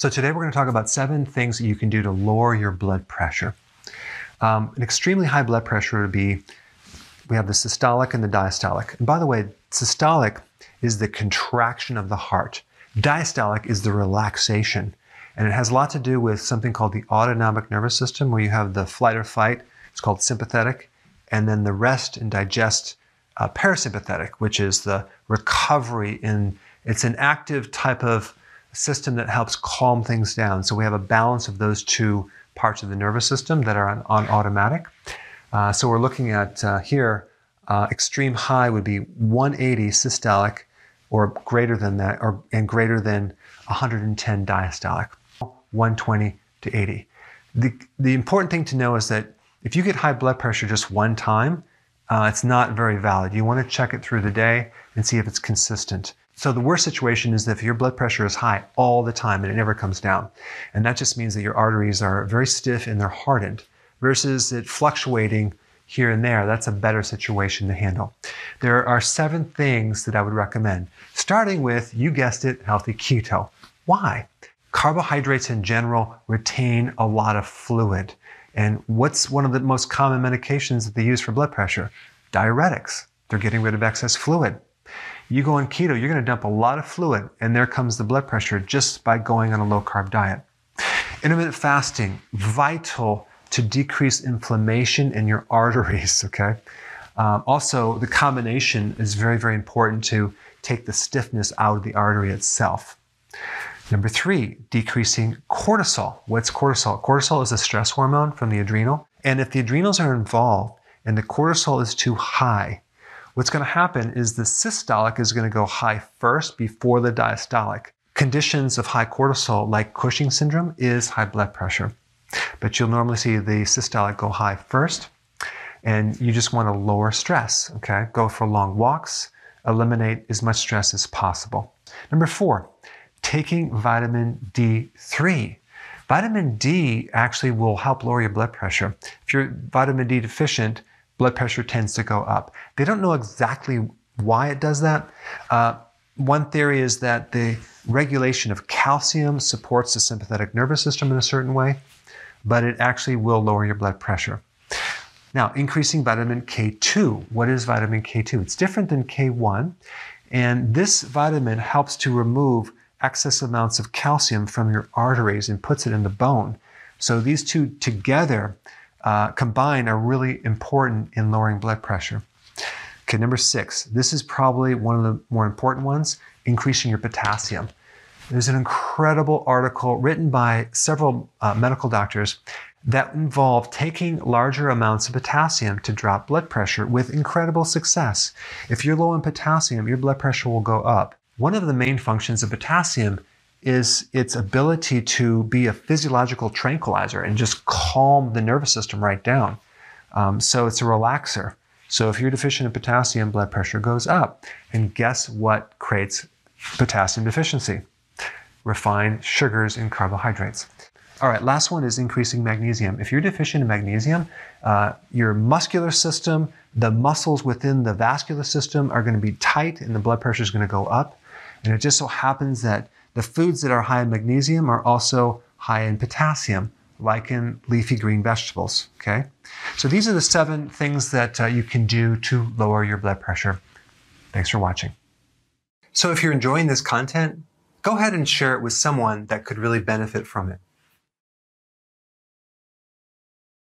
So today we're going to talk about seven things that you can do to lower your blood pressure. Um, an extremely high blood pressure would be we have the systolic and the diastolic. And by the way, systolic is the contraction of the heart. Diastolic is the relaxation. And it has a lot to do with something called the autonomic nervous system, where you have the flight or fight, it's called sympathetic, and then the rest and digest uh, parasympathetic, which is the recovery in it's an active type of system that helps calm things down. So we have a balance of those two parts of the nervous system that are on, on automatic. Uh, so we're looking at uh, here, uh, extreme high would be 180 systolic or greater than that, or and greater than 110 diastolic, 120 to 80. The, the important thing to know is that if you get high blood pressure just one time, uh, it's not very valid. You want to check it through the day and see if it's consistent. So the worst situation is if your blood pressure is high all the time and it never comes down. And that just means that your arteries are very stiff and they're hardened versus it fluctuating here and there. That's a better situation to handle. There are seven things that I would recommend, starting with, you guessed it, healthy keto. Why? Carbohydrates in general retain a lot of fluid. And what's one of the most common medications that they use for blood pressure? Diuretics. They're getting rid of excess fluid. You go on keto, you're going to dump a lot of fluid, and there comes the blood pressure just by going on a low carb diet. Intermittent fasting, vital to decrease inflammation in your arteries, okay? Um, also, the combination is very, very important to take the stiffness out of the artery itself. Number three, decreasing cortisol. What's cortisol? Cortisol is a stress hormone from the adrenal. And if the adrenals are involved and the cortisol is too high, what's going to happen is the systolic is going to go high first before the diastolic. Conditions of high cortisol, like Cushing syndrome, is high blood pressure. But you'll normally see the systolic go high first, and you just want to lower stress, okay? Go for long walks, eliminate as much stress as possible. Number four, taking vitamin D3. Vitamin D actually will help lower your blood pressure. If you're vitamin D deficient, blood pressure tends to go up. They don't know exactly why it does that. Uh, one theory is that the regulation of calcium supports the sympathetic nervous system in a certain way, but it actually will lower your blood pressure. Now, increasing vitamin K2. What is vitamin K2? It's different than K1, and this vitamin helps to remove excess amounts of calcium from your arteries and puts it in the bone. So these two together uh, combined are really important in lowering blood pressure. Okay, number six, this is probably one of the more important ones increasing your potassium. There's an incredible article written by several uh, medical doctors that involve taking larger amounts of potassium to drop blood pressure with incredible success. If you're low in potassium, your blood pressure will go up. One of the main functions of potassium is its ability to be a physiological tranquilizer and just calm the nervous system right down. Um, so it's a relaxer. So if you're deficient in potassium, blood pressure goes up. And guess what creates potassium deficiency? Refined sugars and carbohydrates. All right, last one is increasing magnesium. If you're deficient in magnesium, uh, your muscular system, the muscles within the vascular system are going to be tight and the blood pressure is going to go up. And it just so happens that the foods that are high in magnesium are also high in potassium, like in leafy green vegetables. Okay? So these are the seven things that uh, you can do to lower your blood pressure. Thanks for watching. So if you're enjoying this content, go ahead and share it with someone that could really benefit from it.